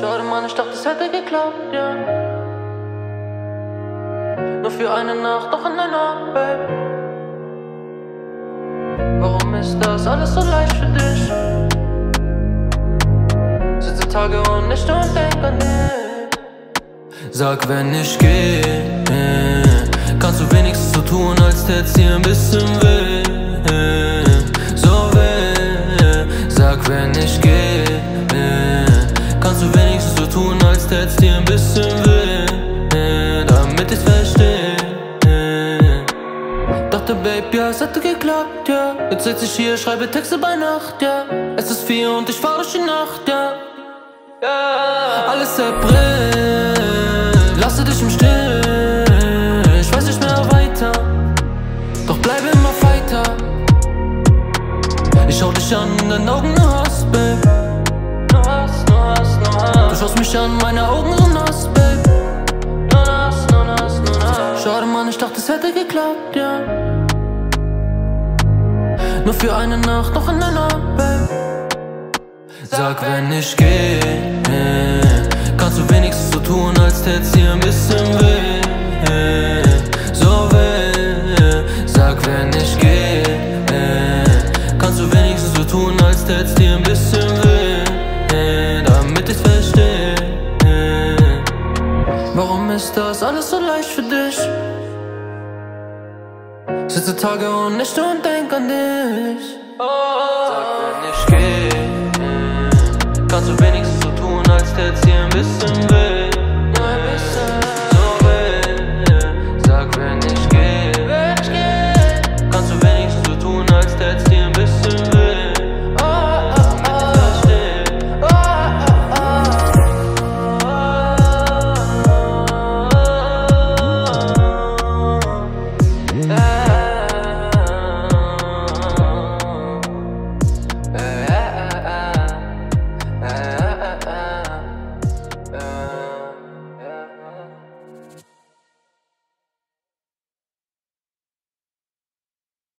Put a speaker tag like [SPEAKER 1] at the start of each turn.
[SPEAKER 1] Schade, Mann, ich dachte, es hätte geklappt, ja. Nur für eine Nacht noch in deiner Babe. Warum ist das alles so leicht für dich? Sitze Tage und Nächte und denk an dich. Sag, wenn ich geh, kannst du wenigstens so tun, als tät's dir ein bisschen weh. Tät's dir ein bisschen weh. Damit ich's versteh. Dachte, Babe, ja, es hätte geklappt, ja. Jetzt sitz ich hier, schreibe Texte bei Nacht, ja. Es ist vier und ich fahr durch die Nacht, ja. Ja. Alles zerbricht, lasse dich im Stich. Ich weiß nicht mehr weiter, doch bleib immer weiter. Ich schau dich an, in deinen Augen, hast, schaust mich an, meine Augen sind nass, Babe. Du nass, du nass, du nass. Schade, Mann, ich dachte, es hätte geklappt, ja. Nur für eine Nacht noch in deiner Babe. Sag, wenn ich geh, kannst du wenigstens so tun, als tät's dir ein bisschen weh. So weh. Sag, wenn ich geh, kannst du wenigstens so tun, als tät's dir ein bisschen weh. Damit ich's versteh. Alles so leicht für dich? Sitze Tage und Nächte und denk an dich. Sag, wenn ich geh, kannst du wenigstens so tun, als tät's dir ein bisschen weh.